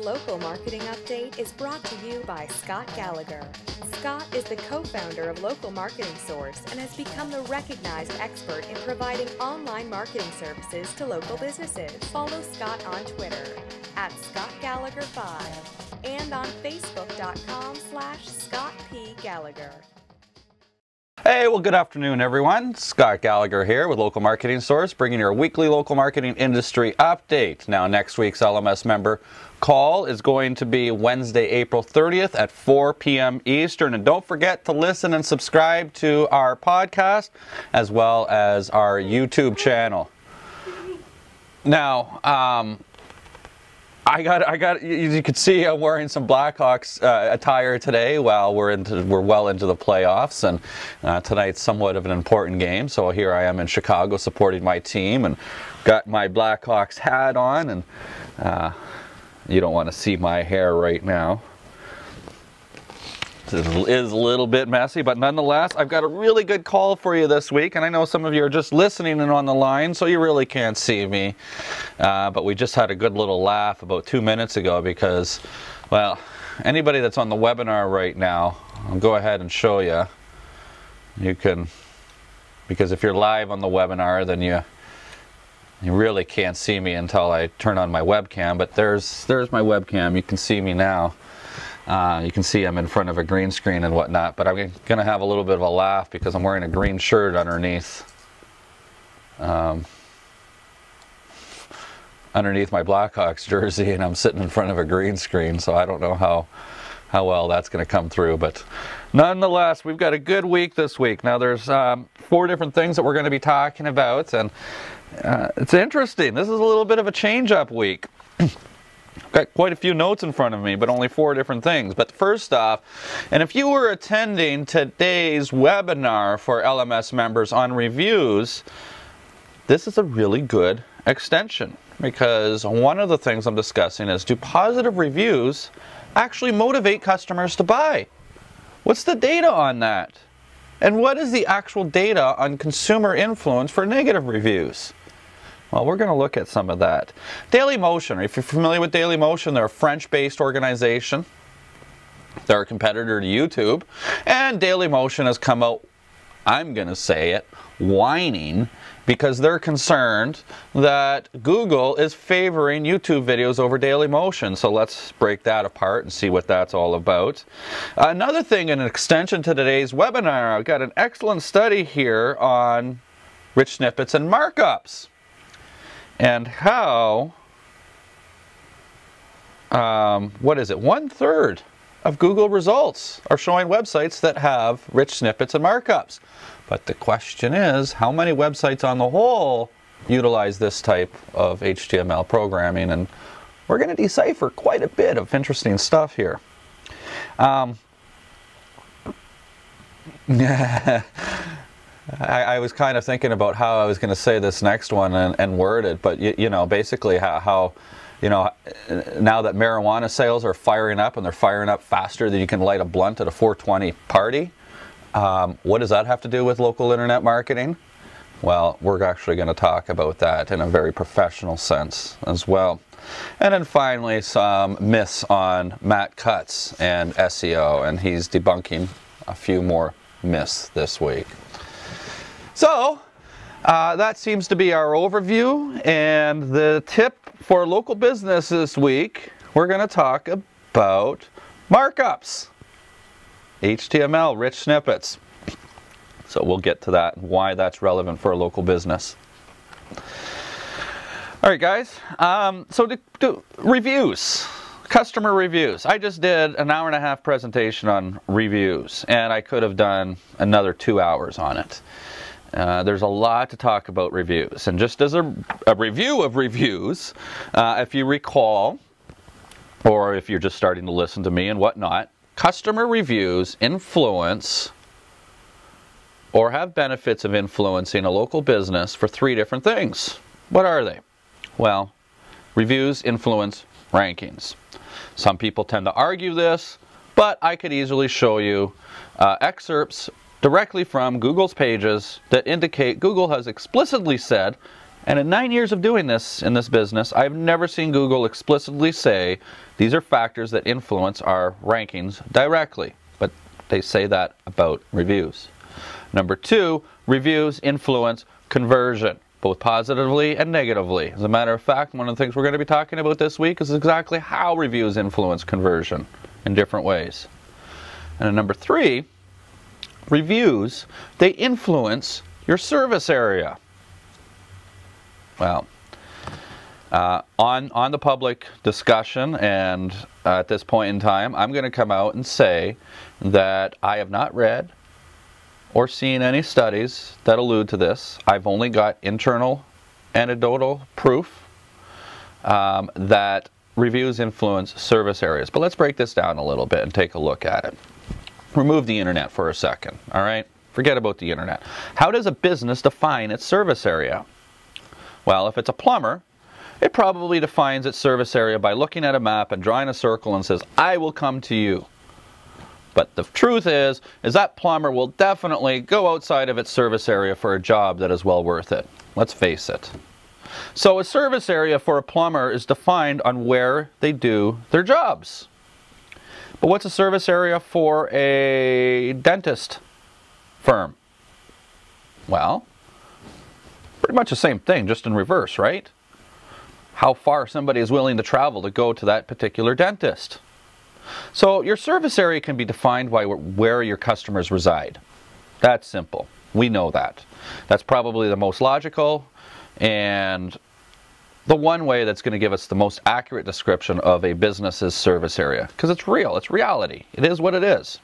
Local marketing update is brought to you by Scott Gallagher. Scott is the co founder of Local Marketing Source and has become the recognized expert in providing online marketing services to local businesses. Follow Scott on Twitter at Scott Gallagher5 and on Facebook.com slash Scott P. Gallagher. Hey, well, good afternoon, everyone. Scott Gallagher here with Local Marketing Source, bringing your weekly local marketing industry update. Now, next week's LMS member call is going to be Wednesday, April 30th at 4 p.m. Eastern. And don't forget to listen and subscribe to our podcast as well as our YouTube channel. Now, um, I got, I got. You can see I'm wearing some Blackhawks uh, attire today. While we're into, we're well into the playoffs, and uh, tonight's somewhat of an important game. So here I am in Chicago supporting my team, and got my Blackhawks hat on. And uh, you don't want to see my hair right now. This is a little bit messy, but nonetheless, I've got a really good call for you this week. And I know some of you are just listening and on the line, so you really can't see me. Uh, but we just had a good little laugh about two minutes ago because, well, anybody that's on the webinar right now, I'll go ahead and show you. You can, because if you're live on the webinar, then you you really can't see me until I turn on my webcam. But there's there's my webcam. You can see me now. Uh, you can see I'm in front of a green screen and whatnot, but I'm going to have a little bit of a laugh because I'm wearing a green shirt underneath. Um, underneath my Blackhawks jersey and I'm sitting in front of a green screen, so I don't know how how well that's going to come through. But nonetheless, we've got a good week this week. Now, there's um, four different things that we're going to be talking about, and uh, it's interesting. This is a little bit of a change-up week. got quite a few notes in front of me, but only four different things. But first off, and if you were attending today's webinar for LMS members on reviews, this is a really good extension because one of the things I'm discussing is do positive reviews actually motivate customers to buy? What's the data on that? And what is the actual data on consumer influence for negative reviews? Well, we're going to look at some of that. Daily Motion, if you're familiar with Daily Motion, they're a French-based organization. They're a competitor to YouTube. And Daily Motion has come out, I'm going to say it, whining because they're concerned that Google is favoring YouTube videos over Daily Motion. So let's break that apart and see what that's all about. Another thing, an extension to today's webinar, I've got an excellent study here on rich snippets and markups and how, um, what is it, one third of Google results are showing websites that have rich snippets and markups. But the question is, how many websites on the whole utilize this type of HTML programming? And we're going to decipher quite a bit of interesting stuff here. Um, I, I, was kind of thinking about how I was going to say this next one and, and word it, but you, you know, basically how, how, you know, now that marijuana sales are firing up and they're firing up faster than you can light a blunt at a 420 party, um, what does that have to do with local internet marketing? Well, we're actually going to talk about that in a very professional sense as well. And then finally, some myths on Matt Cutts and SEO, and he's debunking a few more myths this week. So uh, that seems to be our overview and the tip for local business this week, we're going to talk about markups. HTML, rich snippets. So we'll get to that and why that's relevant for a local business. All right, guys. Um, so to, to reviews, customer reviews. I just did an hour and a half presentation on reviews, and I could have done another two hours on it. Uh, there's a lot to talk about reviews. And just as a, a review of reviews, uh, if you recall, or if you're just starting to listen to me and whatnot, customer reviews influence or have benefits of influencing a local business for three different things. What are they? Well, reviews influence rankings. Some people tend to argue this, but I could easily show you uh, excerpts directly from Google's pages that indicate Google has explicitly said, And in nine years of doing this in this business, I've never seen Google explicitly say these are factors that influence our rankings directly. But they say that about reviews. Number two, reviews influence conversion, both positively and negatively. As a matter of fact, one of the things we're going to be talking about this week is exactly how reviews influence conversion in different ways. And number three, reviews, they influence your service area. Well, uh, on, on the public discussion and uh, at this point in time, I'm going to come out and say that I have not read or seen any studies that allude to this. I've only got internal anecdotal proof um, that reviews influence service areas. But let's break this down a little bit and take a look at it. Remove the internet for a second, all right? Forget about the internet. How does a business define its service area? Well, if it's a plumber, it probably defines its service area by looking at a map and drawing a circle and says, I will come to you. But the truth is, is that plumber will definitely go outside of its service area for a job that is well worth it. Let's face it. So a service area for a plumber is defined on where they do their jobs. But what's a service area for a dentist firm? Well, pretty much the same thing, just in reverse, right? How far somebody is willing to travel to go to that particular dentist. So your service area can be defined by where your customers reside. That's simple. We know that. That's probably the most logical and the one way that's going to give us the most accurate description of a business's service area because it's real, it's reality. It is what it is.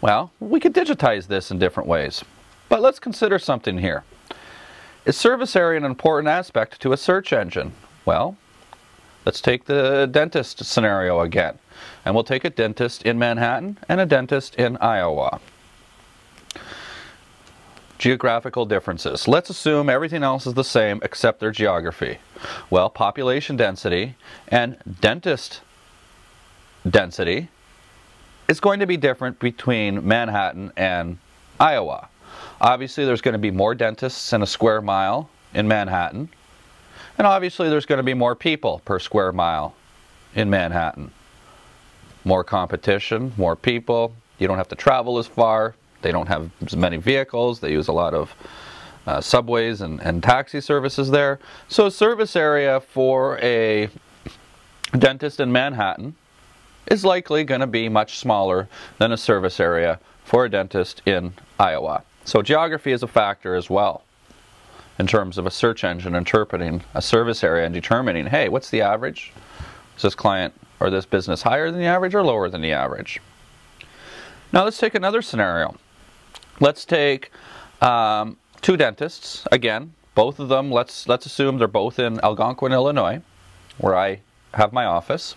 Well, we could digitize this in different ways. But let's consider something here. Is service area an important aspect to a search engine? Well, let's take the dentist scenario again. And we'll take a dentist in Manhattan and a dentist in Iowa. Geographical differences. Let's assume everything else is the same except their geography. Well, population density and dentist density is going to be different between Manhattan and Iowa. Obviously, there's going to be more dentists in a square mile in Manhattan. And obviously, there's going to be more people per square mile in Manhattan. More competition, more people. You don't have to travel as far. They don't have as many vehicles. They use a lot of uh, subways and, and taxi services there. So, service area for a dentist in Manhattan is likely going to be much smaller than a service area for a dentist in Iowa. So geography is a factor as well in terms of a search engine interpreting a service area and determining, hey, what's the average? Is this client or this business higher than the average or lower than the average? Now let's take another scenario. Let's take um, two dentists, again, both of them, let's, let's assume they're both in Algonquin, Illinois, where I have my office.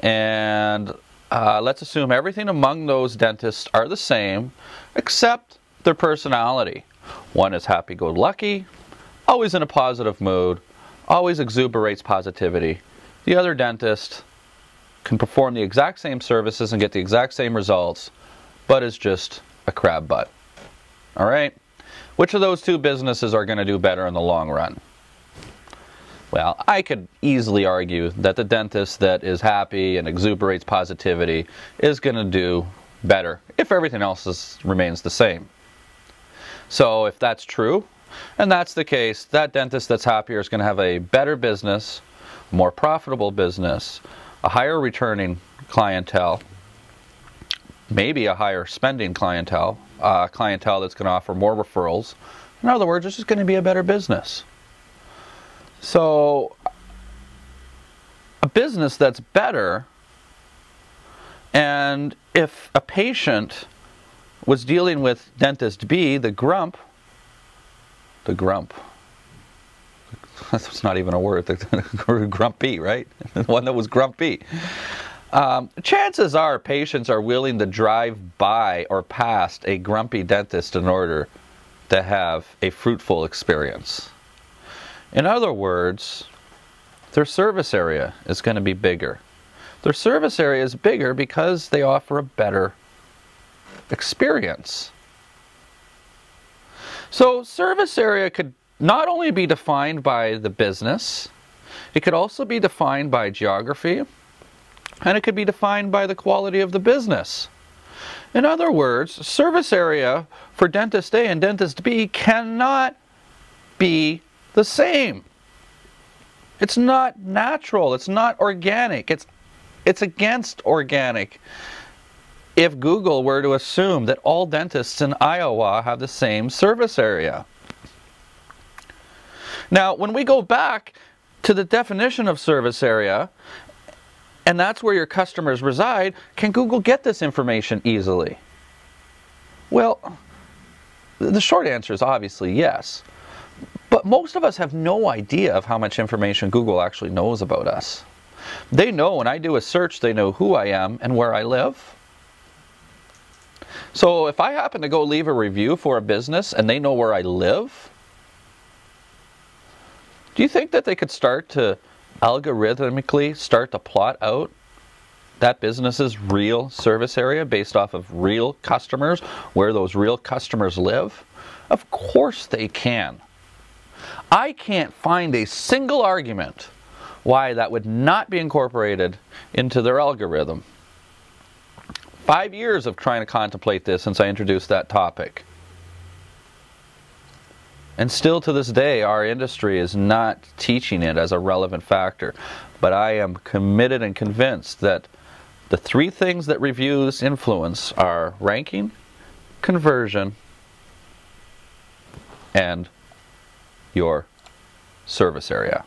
And uh, let's assume everything among those dentists are the same, except their personality. One is happy-go-lucky, always in a positive mood, always exuberates positivity. The other dentist can perform the exact same services and get the exact same results, but is just a crab butt. All right? Which of those two businesses are going to do better in the long run? Well, I could easily argue that the dentist that is happy and exuberates positivity is going to do better if everything else is, remains the same. So if that's true, and that's the case, that dentist that's happier is going to have a better business, more profitable business, a higher returning clientele, maybe a higher spending clientele, uh, clientele that's going to offer more referrals. In other words, it's just going to be a better business. So, a business that's better, and if a patient was dealing with dentist B, the grump, the grump, that's not even a word, the grumpy, right? The one that was grumpy. Um, chances are patients are willing to drive by or past a grumpy dentist in order to have a fruitful experience. In other words, their service area is going to be bigger. Their service area is bigger because they offer a better experience. So service area could not only be defined by the business, it could also be defined by geography, and it could be defined by the quality of the business. In other words, service area for dentist A and dentist B cannot be the same. It's not natural, it's not organic, it's, it's against organic. If Google were to assume that all dentists in Iowa have the same service area. Now, when we go back to the definition of service area, and that's where your customers reside, can Google get this information easily? Well, the short answer is obviously yes. But most of us have no idea of how much information Google actually knows about us. They know when I do a search, they know who I am and where I live. So if I happen to go leave a review for a business and they know where I live, do you think that they could start to algorithmically start to plot out that business's real service area based off of real customers, where those real customers live? Of course they can. I can't find a single argument why that would not be incorporated into their algorithm. Five years of trying to contemplate this since I introduced that topic. And still to this day, our industry is not teaching it as a relevant factor. But I am committed and convinced that the three things that reviews influence are ranking, conversion, and your service area.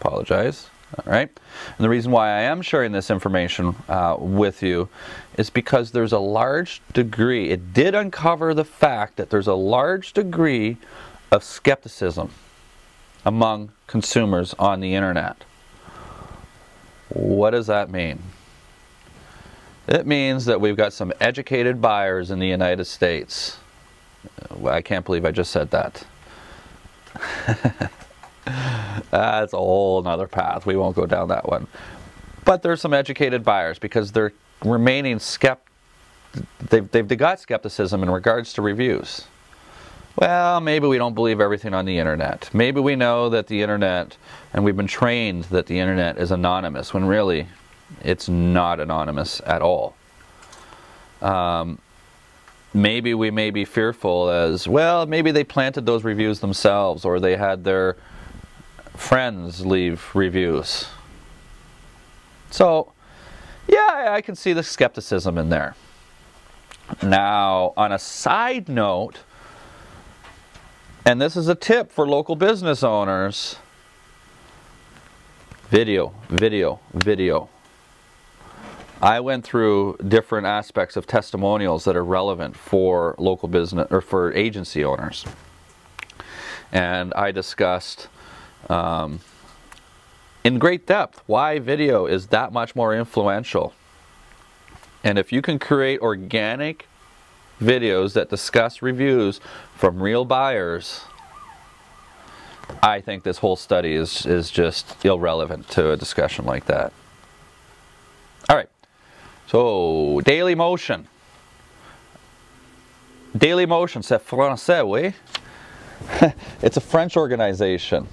Apologize. All right. And the reason why I am sharing this information uh, with you is because there's a large degree, it did uncover the fact that there's a large degree of skepticism among consumers on the internet. What does that mean? It means that we've got some educated buyers in the United States. I can't believe I just said that. That's a whole nother path. We won't go down that one. But there's some educated buyers because they're remaining skept. They've, they've got skepticism in regards to reviews. Well, maybe we don't believe everything on the internet. Maybe we know that the internet, and we've been trained that the internet is anonymous, when really it's not anonymous at all. Um, maybe we may be fearful as, well, maybe they planted those reviews themselves, or they had their friends leave reviews. So, yeah, I can see the skepticism in there. Now, on a side note, and this is a tip for local business owners video, video, video. I went through different aspects of testimonials that are relevant for local business or for agency owners. And I discussed um, in great depth why video is that much more influential. And if you can create organic videos that discuss reviews from real buyers, I think this whole study is, is just irrelevant to a discussion like that. All right, so Daily Motion. Daily Motion, c'est français, oui? it's a French organization.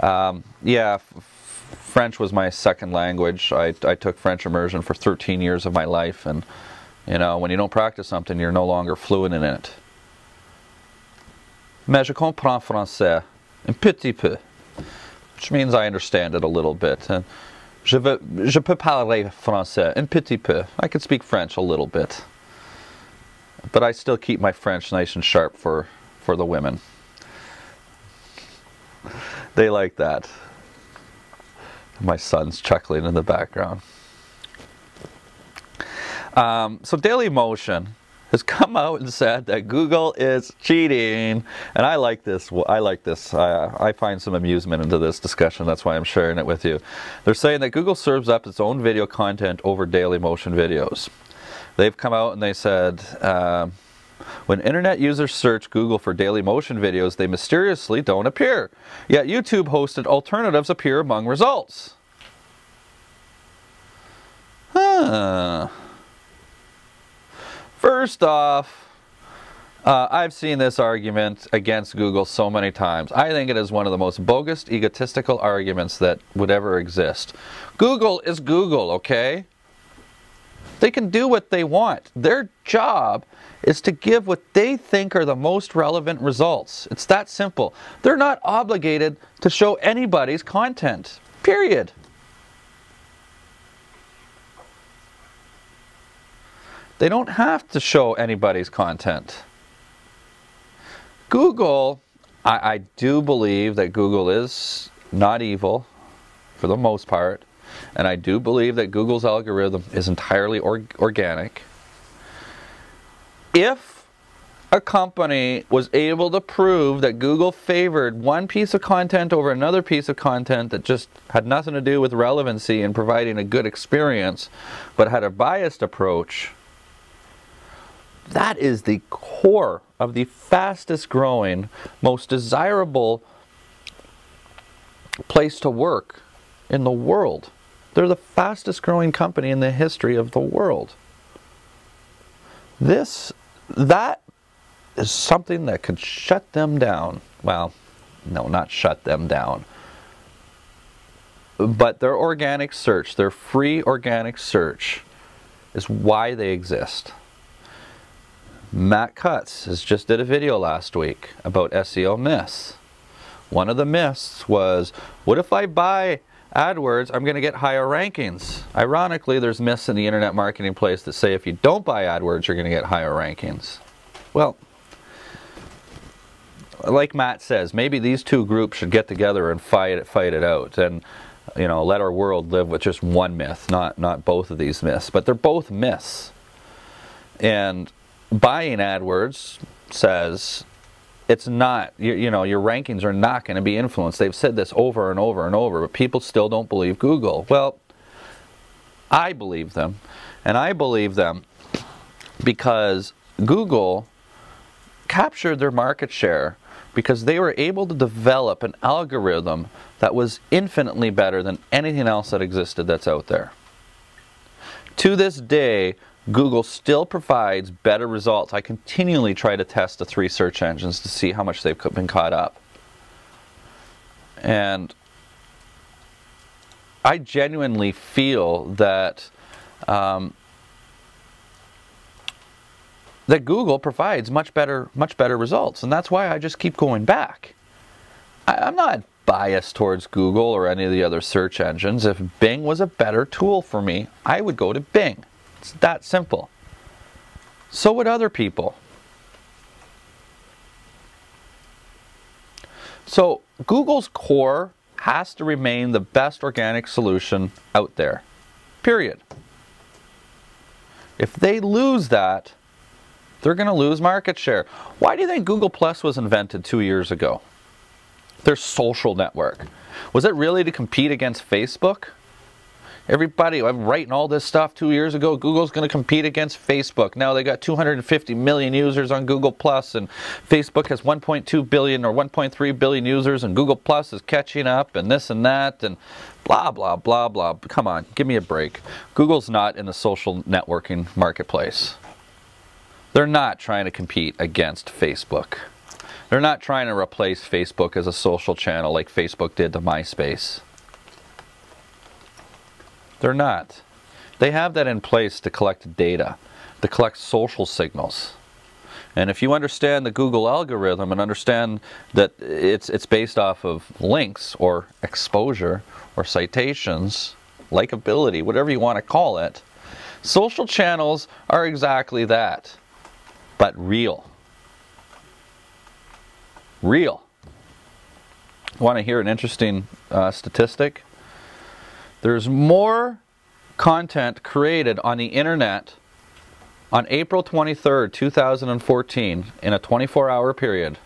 Um, yeah, French was my second language. I, I took French immersion for 13 years of my life, and you know, when you don't practice something, you're no longer fluent in it. Mais je comprends français un petit peu, which means I understand it a little bit. And je, veux, je peux parler français un petit peu. I can speak French a little bit, but I still keep my French nice and sharp for for the women. They like that. My son's chuckling in the background. Um, so Daily Motion has come out and said that Google is cheating, and I like this. I like this. I, I, find some amusement into this discussion. That's why I'm sharing it with you. They're saying that Google serves up its own video content over Daily Motion videos. They've come out and they said. Uh, when internet users search Google for Daily Motion videos, they mysteriously don't appear. Yet YouTube hosted alternatives appear among results. Huh. First off, Uh, I've seen this argument against Google so many times. I think it is one of the most bogus, egotistical arguments that would ever exist. Google is Google, okay? They can do what they want. Their job is to give what they think are the most relevant results. It's that simple. They're not obligated to show anybody's content, period. They don't have to show anybody's content. Google, I, I, do believe that Google is not evil for the most part, and I do believe that Google's algorithm is entirely or, organic. If a company was able to prove that Google favored one piece of content over another piece of content that just had nothing to do with relevancy and providing a good experience, but had a biased approach, that is the core of the fastest growing, most desirable place to work in the world. They're the fastest growing company in the history of the world. This, that is something that could shut them down. Well, no, not shut them down. But their organic search, their free organic search, is why they exist. Matt Cutts has just did a video last week about SEO myths. One of the myths was, what if I buy AdWords, I'm going to get higher rankings. Ironically, there's myths in the internet marketing place that say if you don't buy AdWords, you're going to get higher rankings. Well, like Matt says, maybe these two groups should get together and fight it, fight it out, and you know, let our world live with just one myth, not not both of these myths. But they're both myths, and buying AdWords says it's not, you, you, know, your rankings are not going to be influenced. They've said this over and over and over, but people still don't believe Google. Well, I believe them. And I believe them because Google captured their market share because they were able to develop an algorithm that was infinitely better than anything else that existed that's out there. To this day, Google still provides better results. I continually try to test the three search engines to see how much they've been caught up. And I genuinely feel that um, that Google provides much better much better results, and that's why I just keep going back. I, I'm not biased towards Google or any of the other search engines. If Bing was a better tool for me, I would go to Bing. It's that simple. So would other people. So Google's core has to remain the best organic solution out there. Period. If they lose that, they're going to lose market share. Why do you think Google Plus was invented two years ago? Their social network. Was it really to compete against Facebook? Everybody, I'm writing all this stuff two years ago. Google's going to compete against Facebook. Now they got 250 million users on Google Plus, and Facebook has 1.2 billion or 1.3 billion users, and Google Plus is catching up, and this and that, and blah blah blah blah. Come on, give me a break. Google's not in the social networking marketplace. They're not trying to compete against Facebook. They're not trying to replace Facebook as a social channel like Facebook did to MySpace. They're not. They have that in place to collect data, to collect social signals. And if you understand the Google algorithm and understand that it's, it's based off of links or exposure or citations, likability, whatever you want to call it, social channels are exactly that, but real. Real. Want to hear an interesting uh, statistic? There's more content created on the internet on April 23rd, 2014, in a 24 hour period,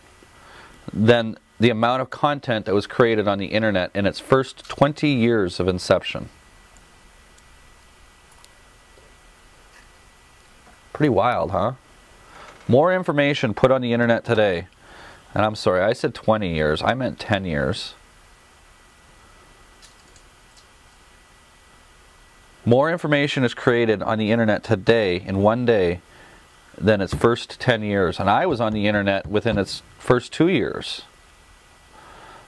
than the amount of content that was created on the internet in its first 20 years of inception. Pretty wild, huh? More information put on the internet today. And I'm sorry, I said 20 years, I meant 10 years. More information is created on the internet today in one day than its first 10 years. And I was on the internet within its first two years.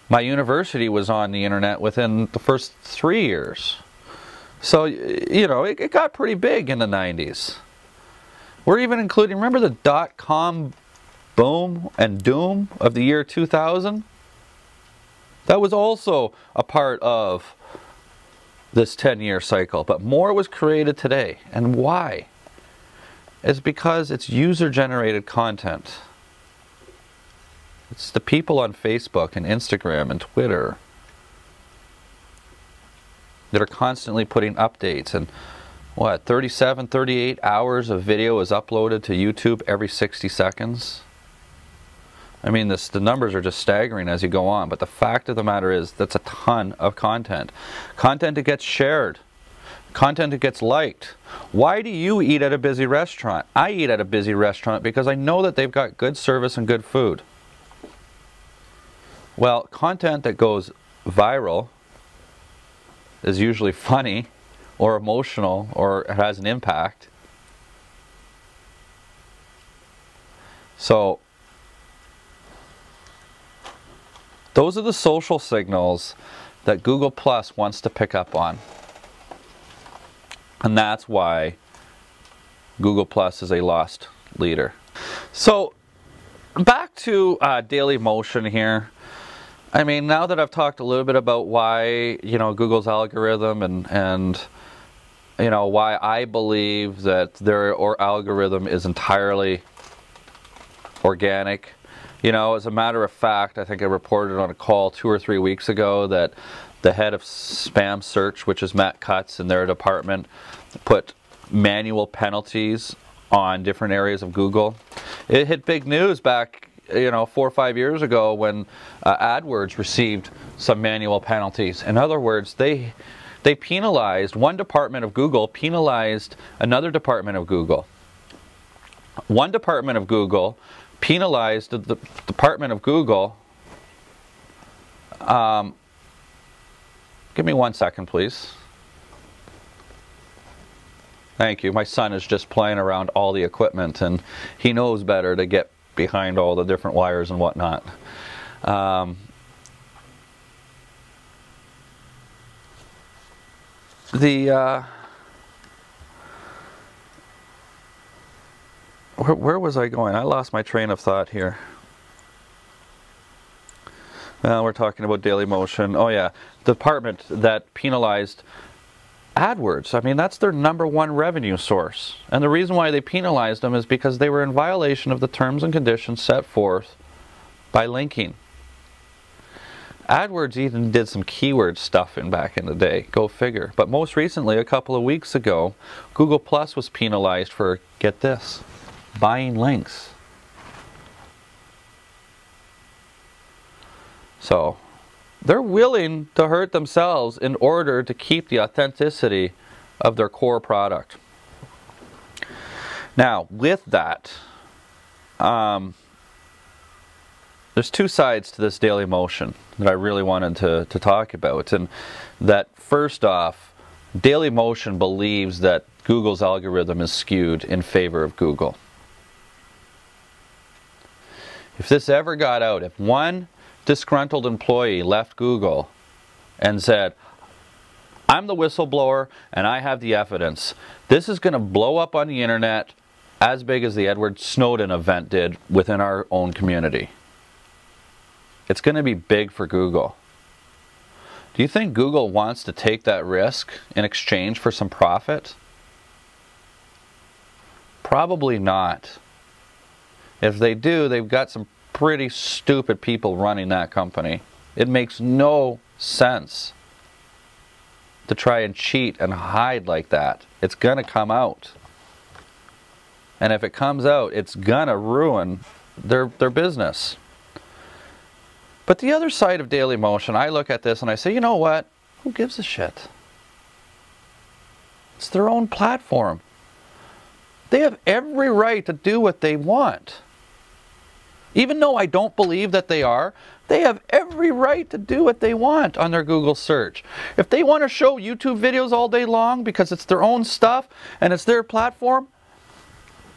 My university was on the internet within the first three years. So, you know, it, it got pretty big in the 90s. We're even including, remember the dot com boom and doom of the year 2000? That was also a part of this 10 year cycle, but more was created today. And why? It's because it's user generated content. It's the people on Facebook and Instagram and Twitter that are constantly putting updates and what 37 38 hours of video is uploaded to YouTube every 60 seconds I mean, this, the numbers are just staggering as you go on, but the fact of the matter is that's a ton of content. Content that gets shared, content that gets liked. Why do you eat at a busy restaurant? I eat at a busy restaurant because I know that they've got good service and good food. Well, content that goes viral is usually funny or emotional or has an impact. So Those are the social signals that Google Plus wants to pick up on. And that's why Google Plus is a loss leader. So back to uh, Daily Motion here. I mean, now that I've talked a little bit about why, you know, Google's algorithm and, and you know, why I believe that their or algorithm is entirely organic you know, as a matter of fact, I think I reported on a call two or three weeks ago that the head of spam search, which is Matt Cutts in their department, put manual penalties on different areas of Google. It hit big news back, you know, four or five years ago when uh, AdWords received some manual penalties. In other words, they they penalized one department of Google penalized another department of Google. One department of Google penalized the Department of Google. Um, give me one second, please. Thank you. My son is just playing around all the equipment and he knows better to get behind all the different wires and whatnot. Um, the uh, where, where was I going? I lost my train of thought here. Well, we're talking about Daily Motion. Oh yeah, department that penalized AdWords. I mean, that's their number one revenue source. And the reason why they penalized them is because they were in violation of the terms and conditions set forth by linking. AdWords even did some keyword stuff in back in the day, go figure. But most recently, a couple of weeks ago, Google Plus was penalized for, get this, buying links. So they're willing to hurt themselves in order to keep the authenticity of their core product. Now, with that, um, there's two sides to this daily motion that I really wanted to, to talk about. And that first off, Daily Motion believes that Google's algorithm is skewed in favor of Google. If this ever got out, if one disgruntled employee left Google and said, I'm the whistleblower and I have the evidence, this is going to blow up on the internet as big as the Edward Snowden event did within our own community. It's going to be big for Google. Do you think Google wants to take that risk in exchange for some profit? Probably not. If they do, they've got some pretty stupid people running that company. It makes no sense to try and cheat and hide like that. It's going to come out. And if it comes out, it's going to ruin their, their business. But the other side of Daily Motion, I look at this and I say, you know what? Who gives a shit? It's their own platform. They have every right to do what they want. Even though I don't believe that they are, they have every right to do what they want on their Google search. If they want to show YouTube videos all day long because it's their own stuff and it's their platform,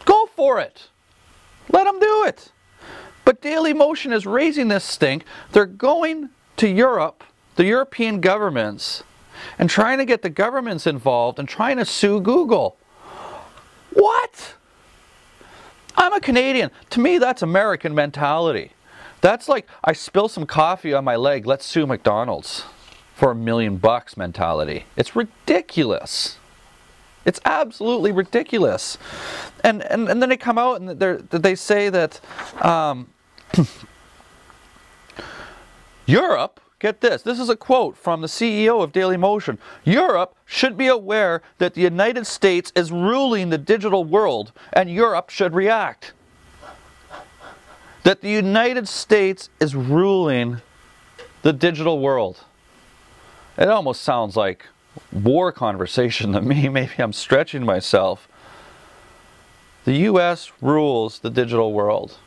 go for it. Let them do it. But Daily Motion is raising this stink. They're going to Europe, the European governments, and trying to get the governments involved and trying to sue Google. What? I'm a Canadian. To me, that's American mentality. That's like I spill some coffee on my leg, let's sue McDonald's for a million bucks mentality. It's ridiculous. It's absolutely ridiculous. And, and, and then they come out and they say that um, Europe, get this, this is a quote from the CEO of Daily Motion. Europe should be aware that the United States is ruling the digital world and Europe should react. That the United States is ruling the digital world. It almost sounds like war conversation to me. Maybe I'm stretching myself. The US rules the digital world.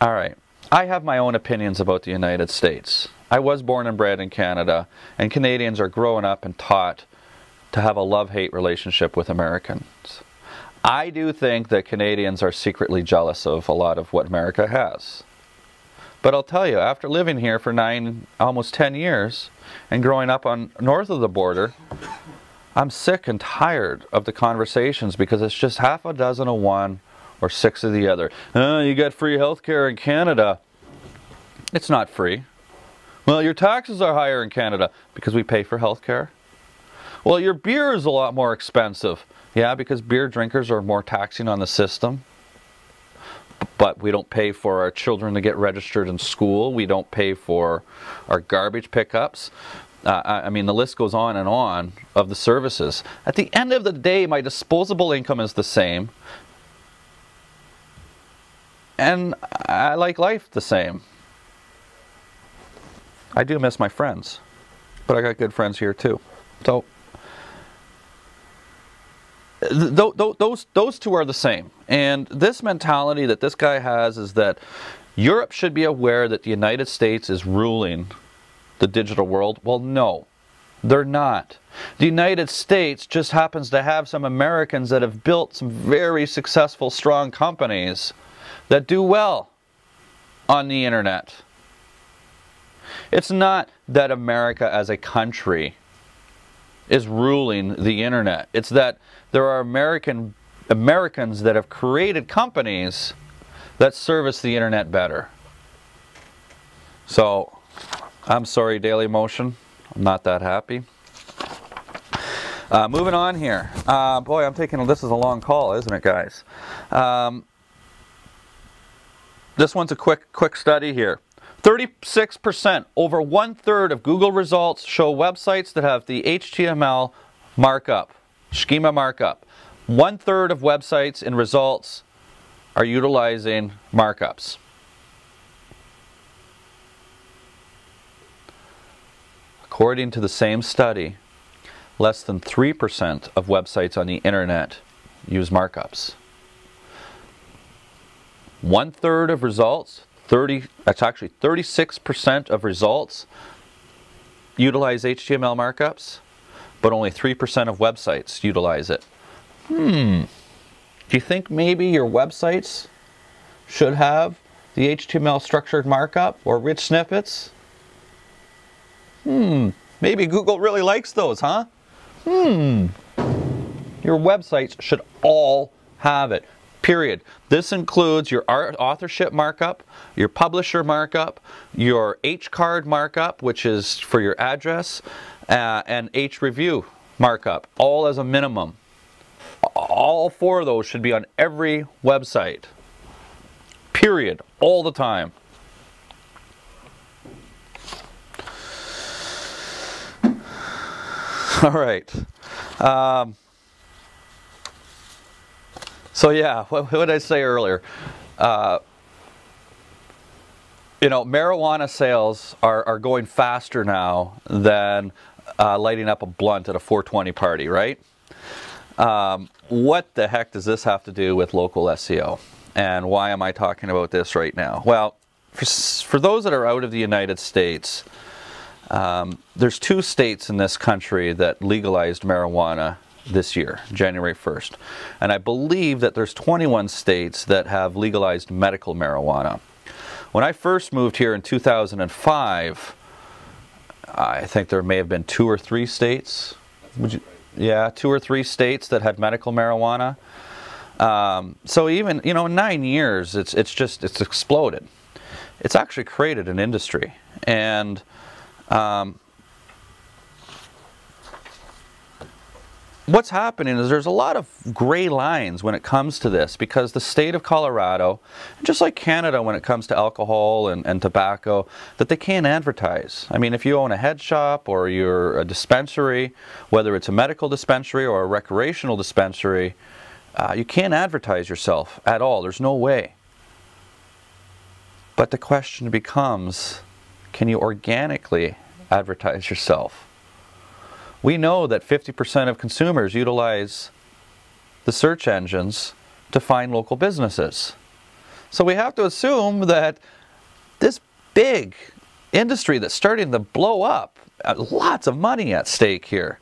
All right. I have my own opinions about the United States. I was born and bred in Canada, and Canadians are growing up and taught to have a love hate relationship with Americans. I do think that Canadians are secretly jealous of a lot of what America has. But I'll tell you, after living here for nine, almost 10 years, and growing up on north of the border, I'm sick and tired of the conversations because it's just half a dozen of one or six of the other. Oh, you got free health care in Canada. It's not free. Well, your taxes are higher in Canada because we pay for health care. Well, your beer is a lot more expensive. Yeah, because beer drinkers are more taxing on the system but we don't pay for our children to get registered in school. We don't pay for our garbage pickups. Uh, I mean, the list goes on and on of the services. At the end of the day, my disposable income is the same. And I like life the same. I do miss my friends, but I got good friends here too. So th- th- those those two are the same. And this mentality that this guy has is that Europe should be aware that the United States is ruling the digital world. Well, no. They're not. The United States just happens to have some Americans that have built some very successful, strong companies that do well on the internet. It's not that America as a country is ruling the internet. It's that there are American Americans that have created companies that service the internet better. So, I'm sorry, Daily Motion. I'm not that happy. Uh, moving on here. Uh, boy, I'm taking this is a long call, isn't it, guys? Um, this one's a quick quick study here. 36%, over one third of Google results show websites that have the HTML markup, schema markup. One third of websites in results are utilizing markups. According to the same study, less than 3% of websites on the internet use markups. One third of results, 30, that's actually 36% of results utilize HTML markups, but only 3% of websites utilize it. Hmm. Do you think maybe your websites should have the HTML structured markup or rich snippets? Hmm. Maybe Google really likes those, huh? Hmm. Your websites should all have it period. This includes your authorship markup, your publisher markup, your H-card markup, which is for your address, uh, and H-review markup, all as a minimum. All four of those should be on every website, period, all the time. All right. Um, so yeah, what, what did I say earlier? Uh, you know, marijuana sales are, are going faster now than uh, lighting up a blunt at a 420 party, right? Um, what the heck does this have to do with local SEO? And why am I talking about this right now? Well, for, for those that are out of the United States, um, there's two states in this country that legalized marijuana this year, January 1st. And I believe that there's 21 states that have legalized medical marijuana. When I first moved here in 2005, I think there may have been two or three states. You, yeah, two or three states that had medical marijuana. Um, so even you know, in nine years, it's it's just it's exploded. It's actually created an industry, and um, what's happening is there's a lot of gray lines when it comes to this because the state of Colorado, just like Canada when it comes to alcohol and, and tobacco, that they can't advertise. I mean, if you own a head shop or you're a dispensary, whether it's a medical dispensary or a recreational dispensary, uh, you can't advertise yourself at all. There's no way. But the question becomes, can you organically advertise yourself? We know that 50% of consumers utilize the search engines to find local businesses. So we have to assume that this big industry that's starting to blow up, uh, lots of money at stake here.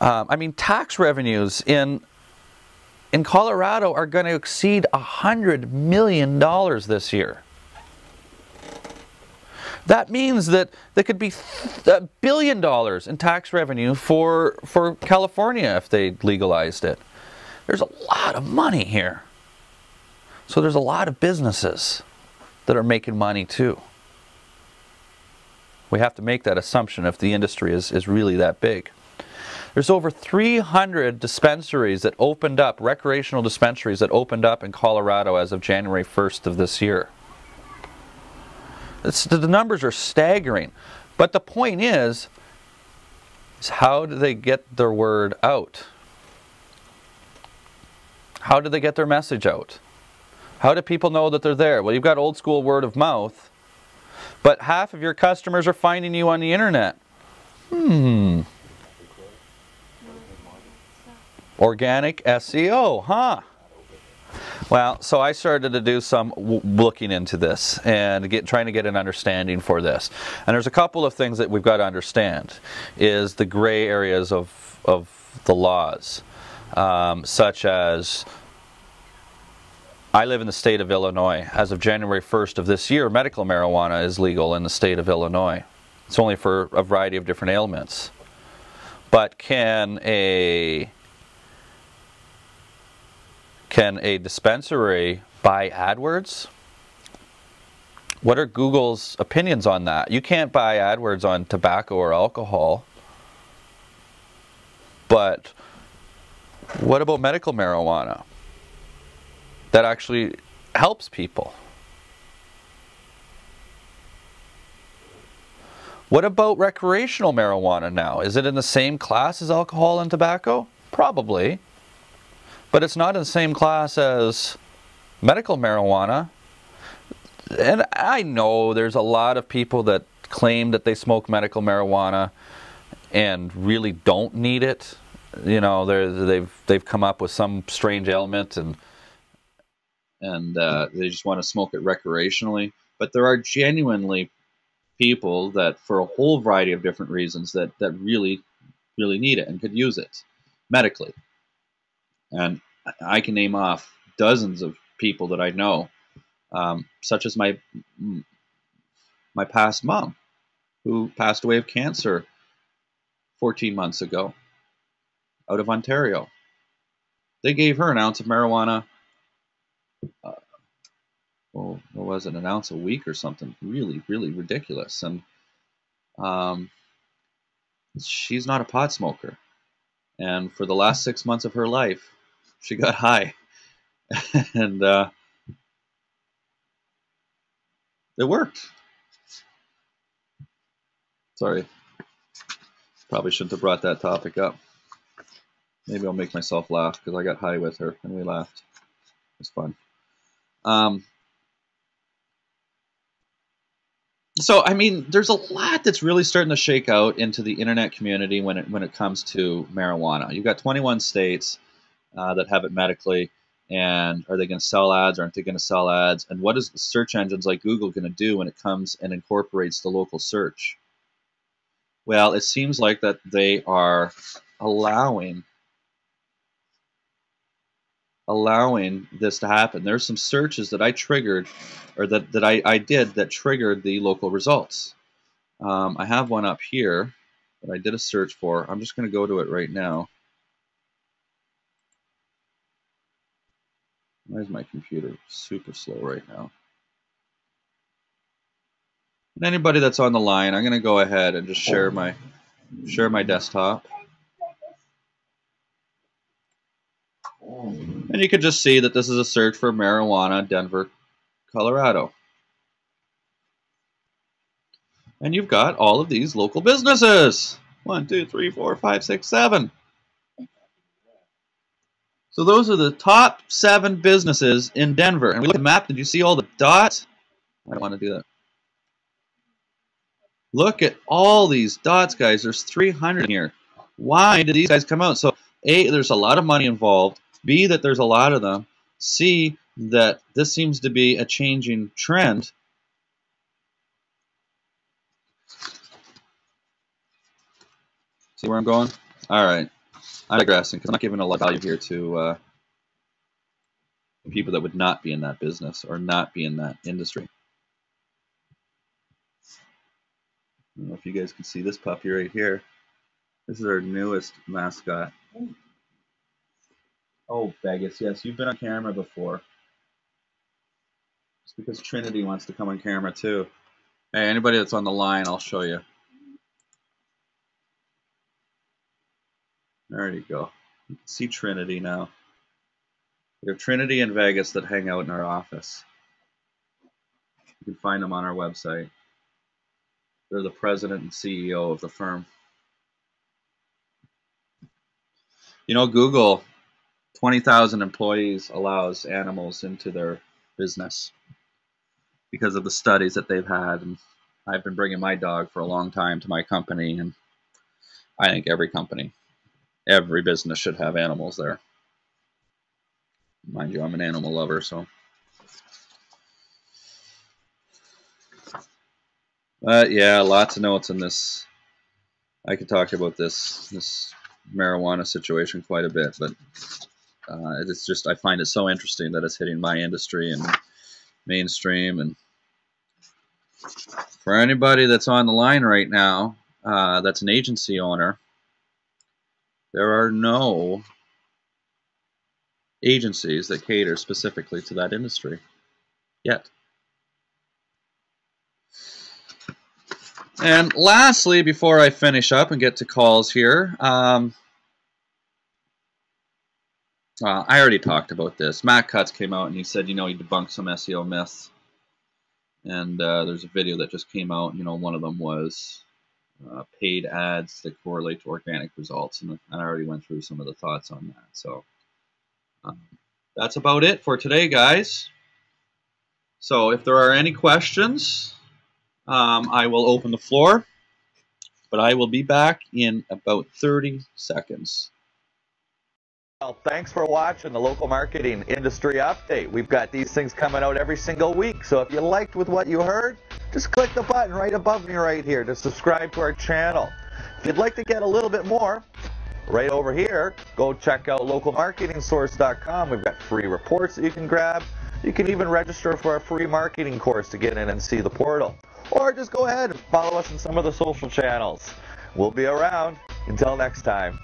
Um, I mean, tax revenues in in Colorado are going to exceed $100 million this year. That means that there could be a billion dollars in tax revenue for, for California if they legalized it. There's a lot of money here. So there's a lot of businesses that are making money too. We have to make that assumption if the industry is, is really that big. There's over 300 dispensaries that opened up, recreational dispensaries that opened up in Colorado as of January 1st of this year. It's, the numbers are staggering. But the point is, is how do they get their word out? How do they get their message out? How do people know that they're there? Well, you've got old school word of mouth, but half of your customers are finding you on the internet. Hmm. Organic SEO, huh? Well, so I started to do some looking into this and get, trying to get an understanding for this. And there's a couple of things that we've got to understand is the gray areas of, of the laws, um, such as I live in the state of Illinois. As of January 1st of this year, medical marijuana is legal in the state of Illinois. It's only for a variety of different ailments. But can a can a dispensary buy AdWords? What are Google's opinions on that? You can't buy AdWords on tobacco or alcohol. But what about medical marijuana? That actually helps people. What about recreational marijuana now? Is it in the same class as alcohol and tobacco? Probably but it's not in the same class as medical marijuana. And I know there's a lot of people that claim that they smoke medical marijuana and really don't need it. You know, they've they've come up with some strange ailment and and uh, they just want to smoke it recreationally. But there are genuinely people that, for a whole variety of different reasons, that that really really need it and could use it medically. And I can name off dozens of people that I know, um, such as my my past mom, who passed away of cancer 14 months ago out of Ontario. They gave her an ounce of marijuana. Uh, well, what was it? An ounce a week or something? Really, really ridiculous. And um, she's not a pot smoker. And for the last six months of her life, she got high, and uh, it worked. Sorry, probably shouldn't have brought that topic up. Maybe I'll make myself laugh because I got high with her and we laughed. It was fun. Um, so I mean, there's a lot that's really starting to shake out into the internet community when it when it comes to marijuana. You've got 21 states uh, that have it medically and are they going to sell ads aren't they going to sell ads and what is the search engines like google going to do when it comes and incorporates the local search well it seems like that they are allowing allowing this to happen. There's some searches that I triggered, or that, that I, I did that triggered the local results. Um, I have one up here that I did a search for. I'm just going to go to it right now. Why is my computer super slow right now? And anybody that's on the line, I'm going to go ahead and just share my share my desktop. And you can just see that this is a search for marijuana, Denver, Colorado. And you've got all of these local businesses. One, two, three, four, five, six, seven. So those are the top seven businesses in Denver. And we look at the map. Did you see all the dots? I don't want to do that. Look at all these dots, guys. There's 300 here. Why did these guys come out? So, A, there's a lot of money involved. B, that there's a lot of them. C, that this seems to be a changing trend. See where I'm going? All right. I'm digressing because I'm not giving a lot of value here to uh, people that would not be in that business or not be in that industry. I don't know if you guys can see this puppy right here. This is our newest mascot. Oh, Vegas, yes, you've been on camera before. It's because Trinity wants to come on camera too. Hey, anybody that's on the line, I'll show you. There you go. You can see Trinity now. We have Trinity and Vegas that hang out in our office. You can find them on our website. They're the president and CEO of the firm. You know, Google, 20,000 employees allows animals into their business because of the studies that they've had. And I've been bringing my dog for a long time to my company, and I think every company every business should have animals there. Mind you, I'm an animal lover, so. But yeah, lots of notes in this. I could talk about this this marijuana situation quite a bit, but uh, it's just I find it so interesting that it's hitting my industry and mainstream. And for anybody that's on the line right now, uh, that's an agency owner there are no agencies that cater specifically to that industry yet. And lastly, before I finish up and get to calls here, um, uh, I already talked about this. Matt Cutts came out and he said, you know, he debunked some SEO myths. And uh, there's a video that just came out. You know, one of them was uh, paid ads that correlate to organic results. And I already went through some of the thoughts on that. So um, that's about it for today, guys. So if there are any questions, um, I will open the floor, but I will be back in about 30 seconds. Well, thanks for watching the local marketing industry update. We've got these things coming out every single week. So if you liked with what you heard, just click the button right above me right here to subscribe to our channel. If you'd like to get a little bit more, right over here, go check out localmarketingsource.com. We've got free reports that you can grab. You can even register for a free marketing course to get in and see the portal. Or just go ahead and follow us on some of the social channels. We'll be around. Until next time.